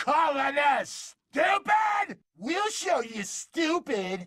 calling us stupid? We'll show you stupid.